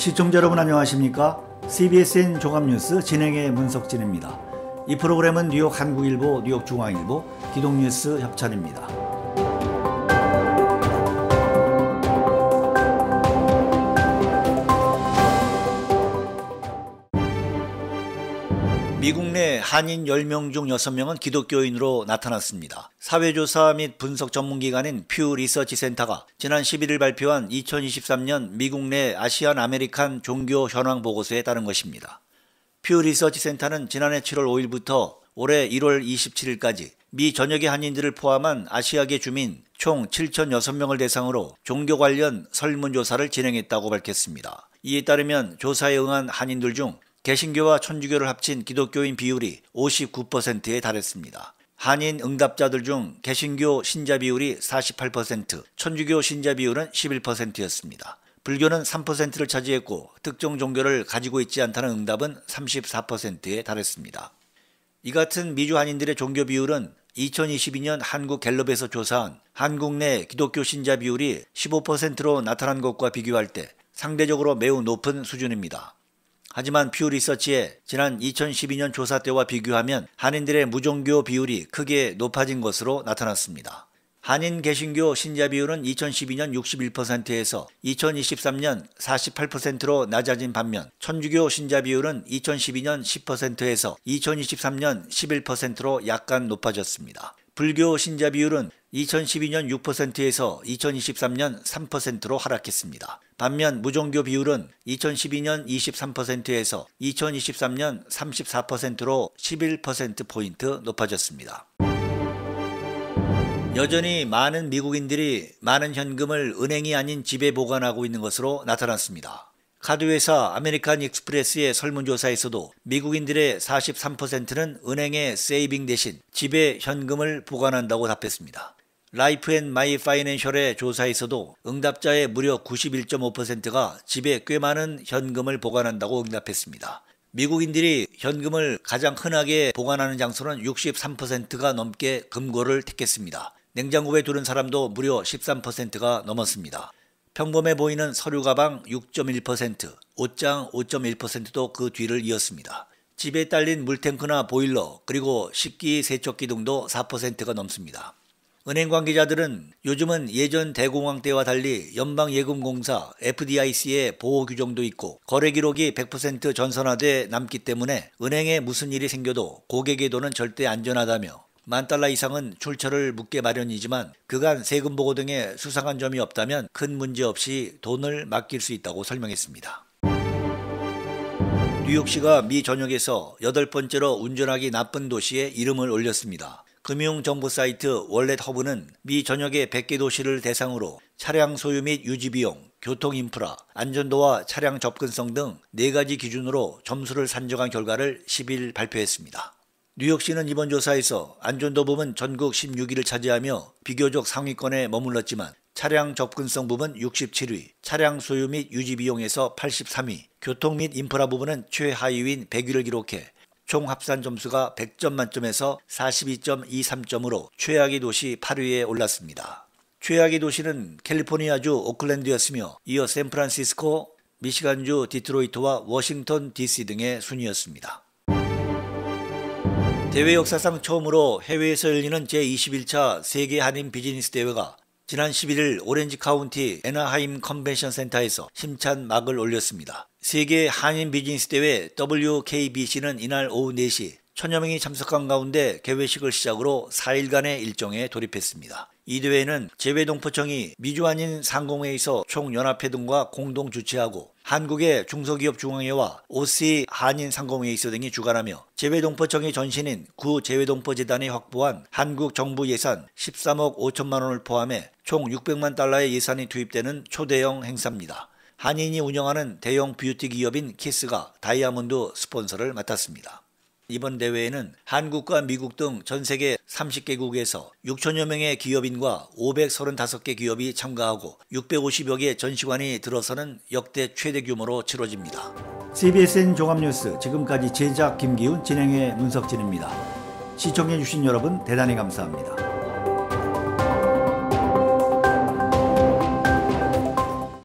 시청자 여러분 안녕하십니까? CBSN 종합뉴스 진행에 문석진입니다. 이 프로그램은 뉴욕 한국일보, 뉴욕 중앙일보, 기독뉴스 협찬입니다. 한인 10명 중 6명은 기독교인으로 나타났습니다. 사회조사 및 분석 전문기관인 퓨 리서치 센터가 지난 11일 발표한 2023년 미국 내 Asian American 종교 현황 보고서에 따른 것입니다. 퓨 리서치 센터는 지난해 7월 5일부터 올해 1월 27일까지 미 전역의 한인들을 포함한 아시아계 주민 총 7,006명을 대상으로 종교 관련 설문조사를 진행했다고 밝혔습니다. 이에 따르면 조사에 응한 한인들 중 개신교와 천주교를 합친 기독교인 비율이 59%에 달했습니다. 한인 응답자들 중 개신교 신자 비율이 48%, 천주교 신자 비율은 11%였습니다. 불교는 3%를 차지했고 특정 종교를 가지고 있지 않다는 응답은 34%에 달했습니다. 이 같은 미주 한인들의 종교 비율은 2022년 한국 갤럽에서 조사한 한국 내 기독교 신자 비율이 15%로 나타난 것과 비교할 때 상대적으로 매우 높은 수준입니다. 하지만 퓨 리서치의 지난 2012년 조사 때와 비교하면 한인들의 무종교 비율이 크게 높아진 것으로 나타났습니다. 한인 개신교 신자 비율은 2012년 61%에서 2023년 48%로 낮아진 반면 천주교 신자 비율은 2012년 10%에서 2023년 11%로 약간 높아졌습니다. 불교 신자 비율은 2012년 6%에서 2023년 3%로 하락했습니다. 반면 무종교 비율은 2012년 23%에서 2023년 34%로 11%포인트 높아졌습니다. 여전히 많은 미국인들이 많은 현금을 은행이 아닌 집에 보관하고 있는 것으로 나타났습니다. 카드회사 아메리칸 익스프레스의 설문조사에서도 미국인들의 43%는 은행에 saving 대신 집에 현금을 보관한다고 답했습니다. 라이프 앤 마이 파이낸셜의 조사에서도 응답자의 무려 91.5%가 집에 꽤 많은 현금을 보관한다고 응답했습니다. 미국인들이 현금을 가장 흔하게 보관하는 장소는 63%가 넘게 금고를 택했습니다. 냉장고에 두는 사람도 무려 13%가 넘었습니다. 평범해 보이는 서류 가방 6.1%, 옷장 5.1%도 그 뒤를 이었습니다. 집에 딸린 물탱크나 보일러, 그리고 식기 세척기 등도 4%가 넘습니다. 은행 관계자들은 요즘은 예전 대공황 때와 달리 연방예금공사 FDIC의 보호 규정도 있고 거래 기록이 100% 전선화돼 남기 때문에 은행에 무슨 일이 생겨도 고객의 돈은 절대 안전하다며 만 달러 이상은 출처를 묻게 마련이지만 그간 세금 보고 등의 수상한 점이 없다면 큰 문제 없이 돈을 맡길 수 있다고 설명했습니다. 뉴욕시가 미 전역에서 여덟 번째로 운전하기 나쁜 도시에 이름을 올렸습니다. 금융정보 사이트 월렛 허브는 미 전역의 100개 도시를 대상으로 차량 소유 및 유지 비용, 교통 인프라, 안전도와 차량 접근성 등 4가지 기준으로 점수를 산정한 결과를 10일 발표했습니다. 뉴욕시는 이번 조사에서 안전도 부분 전국 16위를 차지하며 비교적 상위권에 머물렀지만 차량 접근성 부분 67위, 차량 소유 및 유지 비용에서 83위, 교통 및 인프라 부분은 최하위인 100위를 기록해 총 합산 점수가 100점 만점에서 42.23점으로 최악의 도시 8위에 올랐습니다. 최악의 도시는 캘리포니아주 오클랜드였으며 이어 샌프란시스코, 미시간주 디트로이트와 워싱턴 DC 등의 순이었습니다. 대회 역사상 처음으로 해외에서 열리는 제21차 세계 한인 비즈니스 대회가 지난 11일 오렌지 카운티 에나하임 컨벤션 센터에서 힘찬 막을 올렸습니다. 세계 한인 비즈니스 대회 WKBC는 이날 오후 4시 천여 명이 참석한 가운데 개회식을 시작으로 4일간의 일정에 돌입했습니다. 이 대회는 재외동포청이 미주한인 상공회의소 총연합회 등과 공동 주최하고 한국의 중소기업 중앙회와 OC 한인 상공회의소 등이 주관하며 재외동포청의 전신인 구 재외동포재단이 확보한 한국 정부 예산 13억 5천만 원을 포함해 총 600만 달러의 예산이 투입되는 초대형 행사입니다. 한인이 운영하는 대형 뷰티 기업인 키스가 다이아몬드 스폰서를 맡았습니다. 이번 대회에는 한국과 미국 등 전 세계 30개국에서 6천여 명의 기업인과 535개 기업이 참가하고 650여 개 전시관이 들어서는 역대 최대 규모로 치러집니다. CBSN 종합뉴스 지금까지 제작 김기훈 진행의 문석진입니다. 시청해주신 여러분 대단히 감사합니다.